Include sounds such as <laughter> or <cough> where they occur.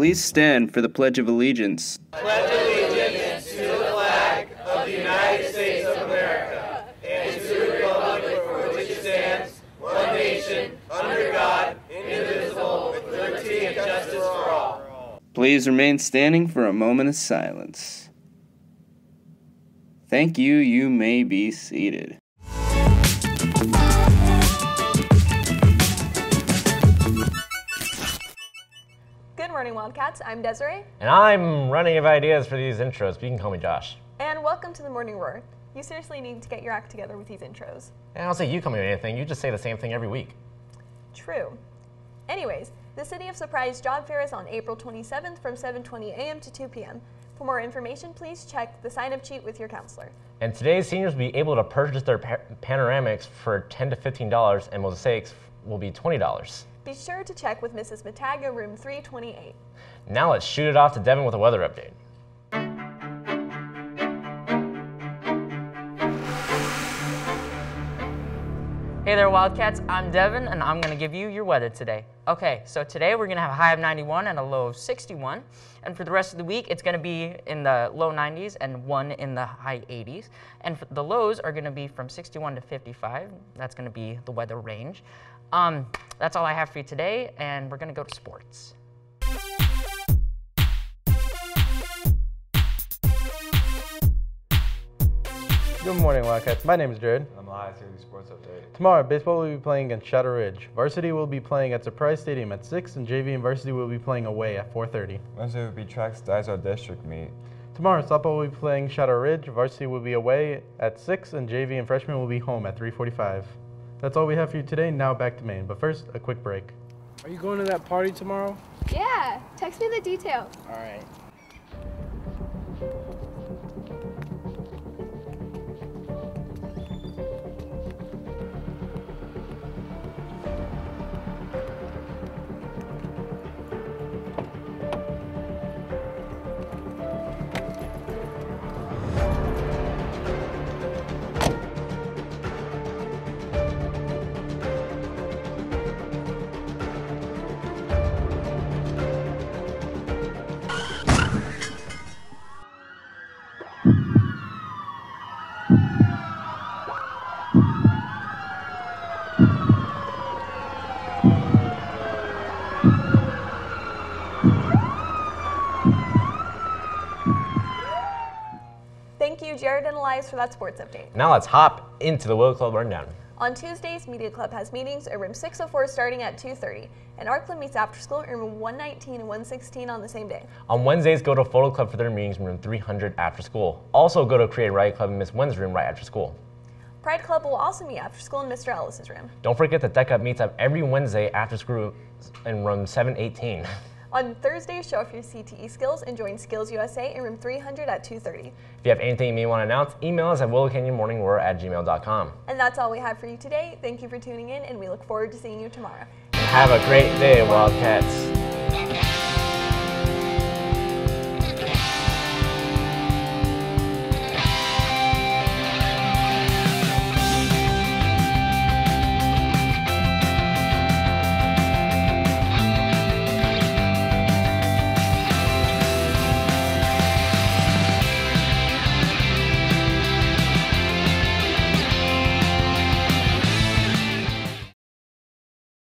Please stand for the Pledge of Allegiance. Pledge allegiance to the flag of the United States of America and to the republic for which it stands, one nation, under God, Please remain standing for a moment of silence. Thank you. You may be seated. Good morning, Wildcats. I'm Desiree, And I'm running out of ideas for these intros, but you can call me Josh. and welcome to the Morning Roar. You seriously need to get your act together with these intros. And I don't say you call me with anything, you just say the same thing every week. True. Anyways, the City of Surprise Job Fair is on April 27th from 7:20 a.m. to 2 p.m. For more information, please check the sign-up sheet with your counselor. And today's seniors will be able to purchase their pa- panoramics for 10 to $15, and mosaics will be $20. Be sure to check with Mrs. Mataga, room 328. Now let's shoot it off to Devin with a weather update. Hey there, Wildcats. I'm Devin, and I'm going to give you your weather today. Okay, so today we're going to have a high of 91 and a low of 61. And for the rest of the week, it's going to be in the low 90s and one in the high 80s. And the lows are going to be from 61 to 55. That's going to be the weather range. Um, that's all I have for you today, and we're going to go to sports. Good morning, Wildcats. My name is Jared. I'm Elias here with Sports Update. Tomorrow, baseball will be playing against Shadow Ridge. Varsity will be playing at Surprise Stadium at 6, and JV and Varsity will be playing away at 4.30. Wednesday will be Track's Dysart District meet. Tomorrow, softball will be playing Shadow Ridge. Varsity will be away at 6, and JV and freshmen will be home at 3.45. That's all we have for you today. Now back to main. But first, a quick break. Are you going to that party tomorrow? Yeah, text me the details. All right. Thank you, Jared and Elias, for that sports update. Now let's hop into the Will Club Rundown. On Tuesdays, Media Club has meetings at room 604 starting at 2.30, and Art Club meets after school in room 119 and 116 on the same day. On Wednesdays, go to Photo Club for their meetings in room 300 after school. Also, go to Creative Writing Club in Miss Wen's room right after school. Pride Club will also meet after school in Mr. Ellis's room. Don't forget that DECA meets up every Wednesday after school in room 718. <laughs> On Thursday. show off your CTE skills and join Skills USA in room 300 at 2.30. If you have anything you may want to announce, email us at willowcanyonmorningroar at gmail.com. And that's all we have for you today. Thank you for tuning in, and we look forward to seeing you tomorrow. Have a great day, Wildcats.